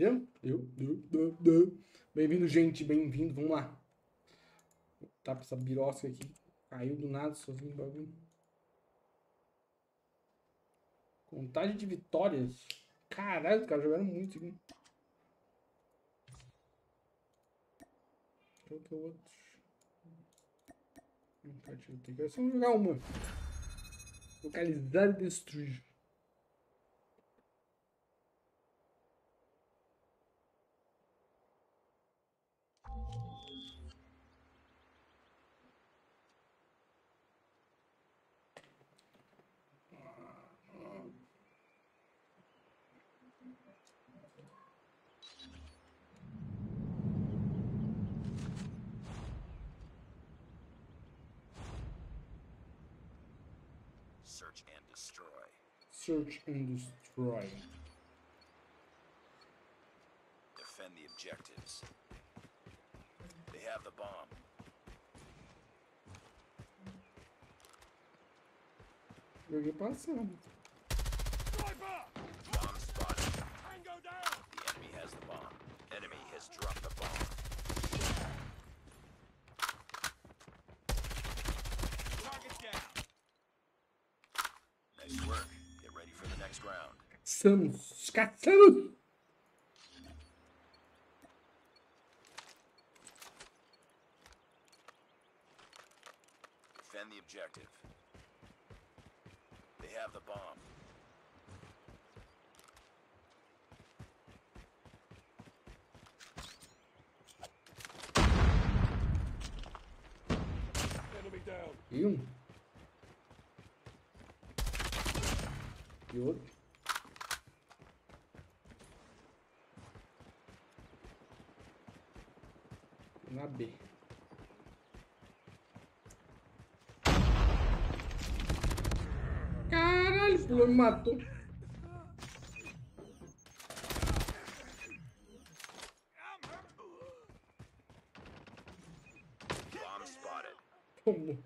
Eu? Eu? Eu? Eu? eu. Bem-vindo, gente. Bem-vindo. Vamos lá. Tá pra essa birosca aqui. Caiu do nada sozinho o bagulho. Contagem de vitórias. Caralho, os caras jogaram muito aqui. Qual que é o outro? Tem que só jogar uma. Localizar e destruir. Search and destroy. Search and destroy. Defend the objectives. They have the bomb. Joguei passando. Bomb spotted. Tango down. The enemy has the bomb. Enemy has dropped the bomb. Target down. Nice work. Get ready for the next Caçamos. Caçamos. Defend the objective. They have the bomb. Na B. Caralho, pulou e me matou. Tomou.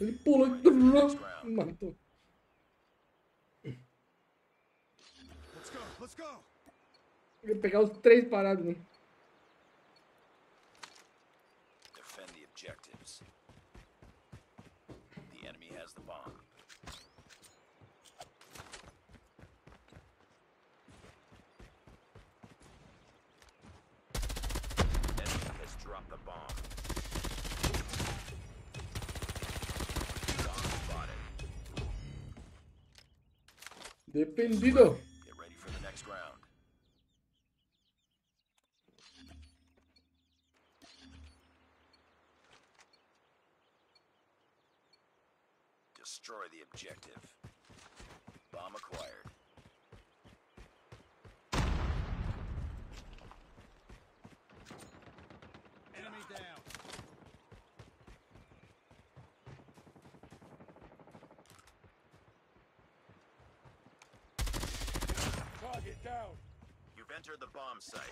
Ele pulou e me matou. Let's go. Let's go. Eu ia pegar os três parados, né? Enemy has dropped the bomb. Dependido. Objective. Bomb acquired. Enemy down. Target down. You've entered the bomb site.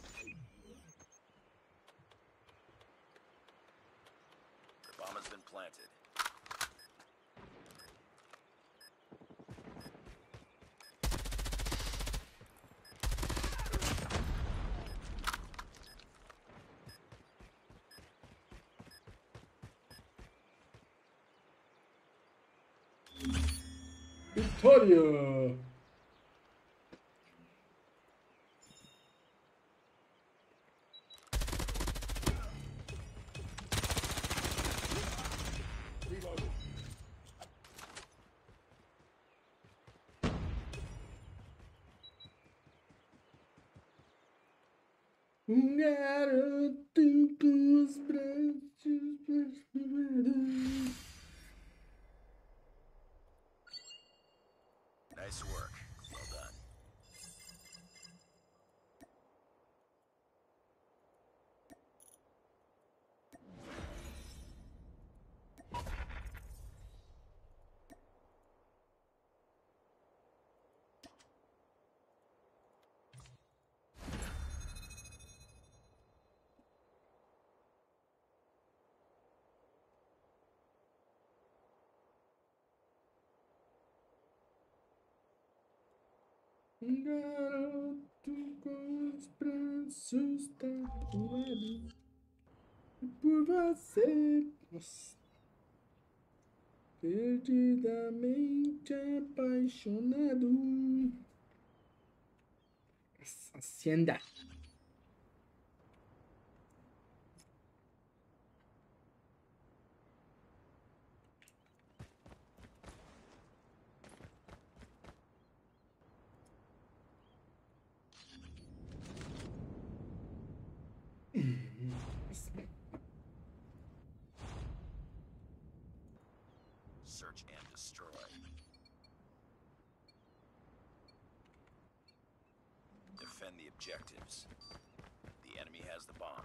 The bomb has been planted. Vitória! Garoto com os braços perfurados. Um garoto com os braços tatuados por você. Nossa. Perdidamente apaixonado. Nossa. Search and destroy. Defend the objectives. The enemy has the bomb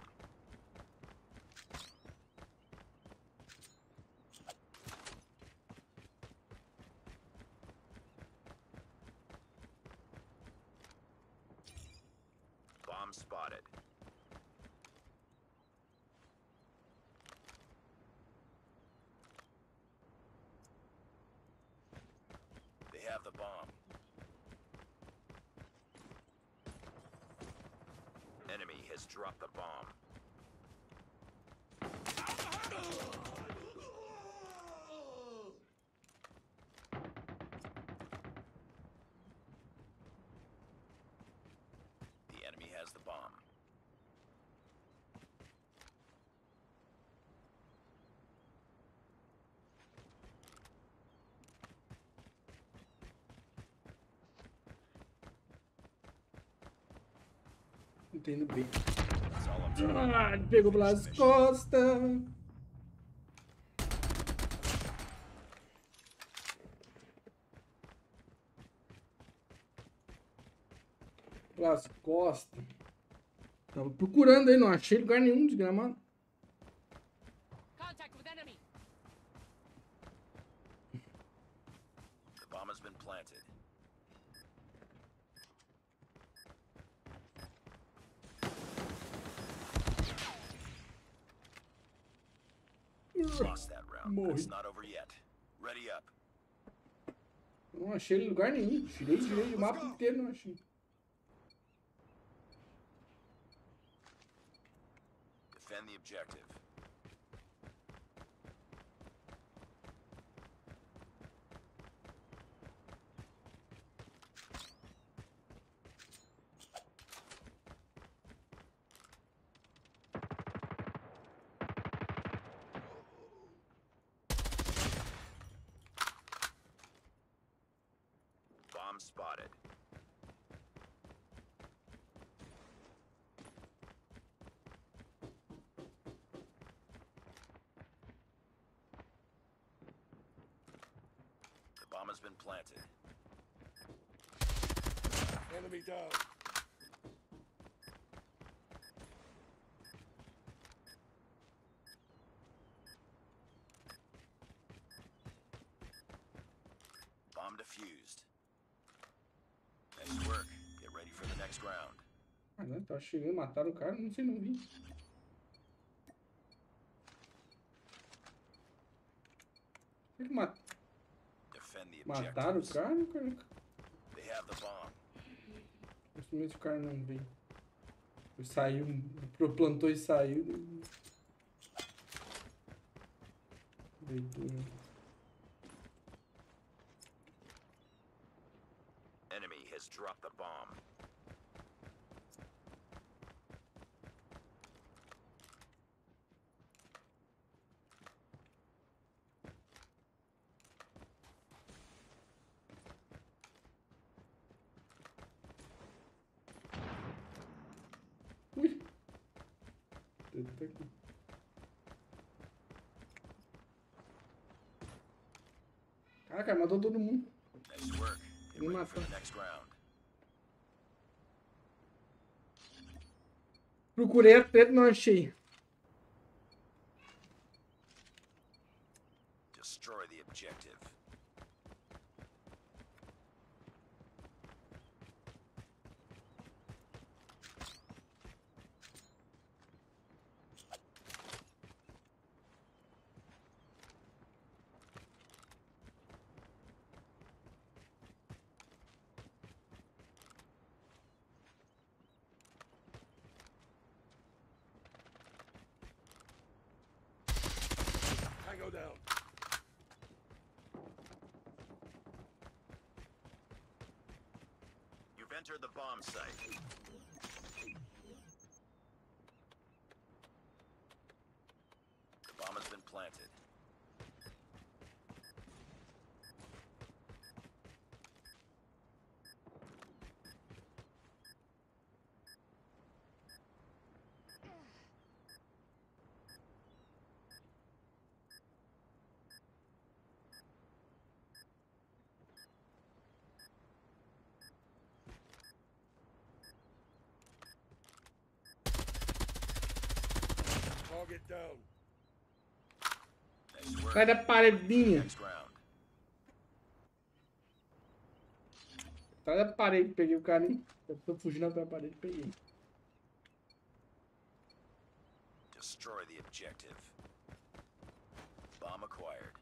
spotted. They have the bomb. Enemy has dropped the bomb. Entendo bem. Ah, ele pegou pelas costas. Pelas costas. Tava procurando aí, não achei lugar nenhum desgramado. It's not over yet. Ready up. Não achei ele em lugar nenhum. Tirei, tirei o mapa inteiro, não achei. Defend the objective. Bomb spotted. The bomb has been planted. Enemy down. Bomb defused. Ah, não, tava chegando, mataram o cara, não sei, não vi. Que mat mataram o cara, cara? They have the bomb. Principalmente o cara não veio. Ele saiu, plantou e saiu. Deitou. Enemy has dropped the bomb. Ui! Eita aqui. Caraca, matou todo mundo. Me matou. Procurei a treta, não achei. Destroy the objective. Down. You've entered the bomb site. Cai da paredinha. Atrás da parede, peguei o cara, hein? Eu tô fugindo da parede, peguei. Destroy the objective. Bomb acquired.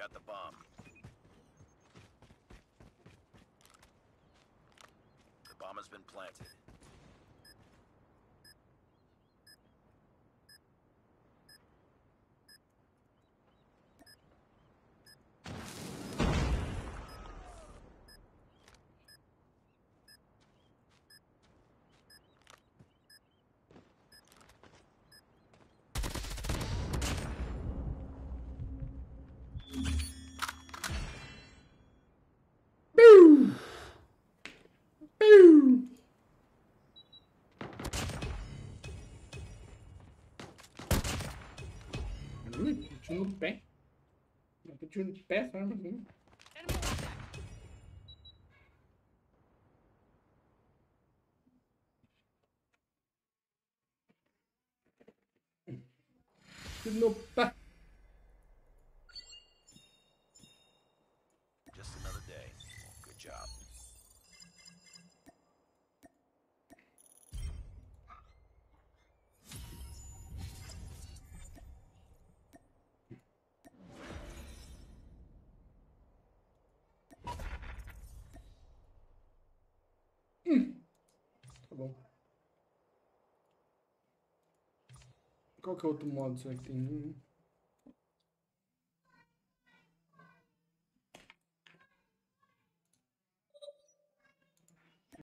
Got the bomb. The bomb has been planted. Ui, tiro no pé. Eu tiro no pé, essa arma assim. Tiro no pé. Qual que é outro modo será que tem? Hum.